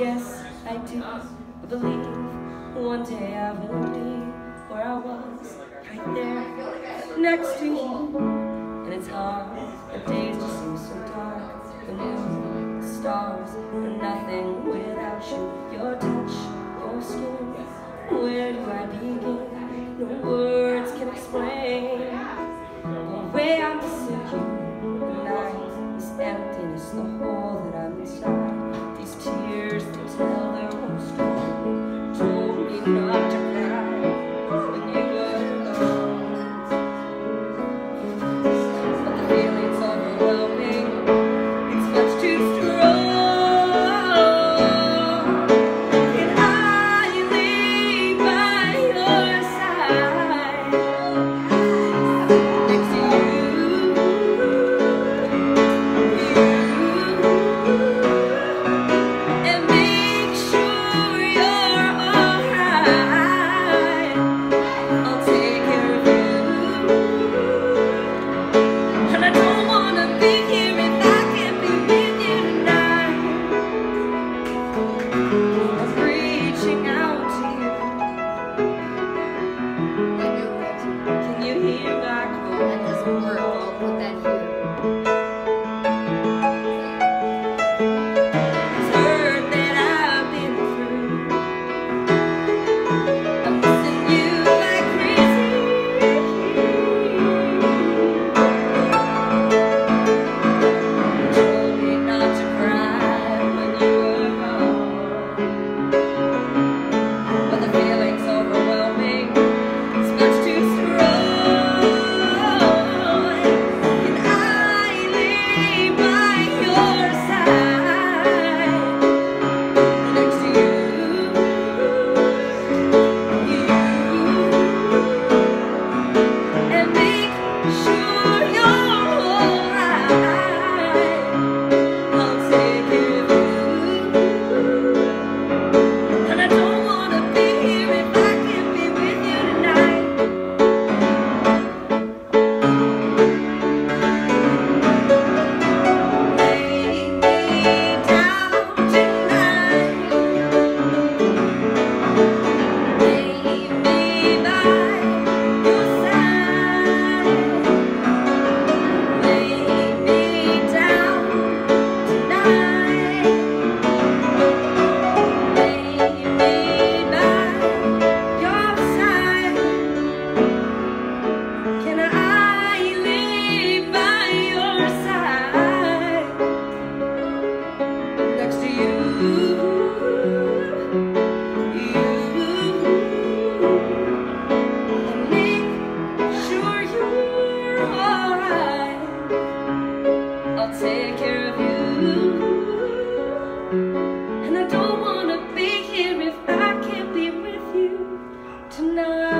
Yes, I do believe one day I will be where I was, right there, next to you. And it's hard, the days just seem so dark, the moon, the stars, and nothing without you. Your touch, your skin, where do I begin? No words can explain. this world. tonight.